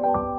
you